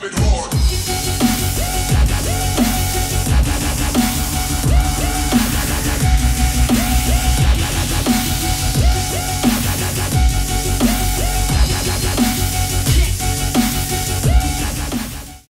coming hard.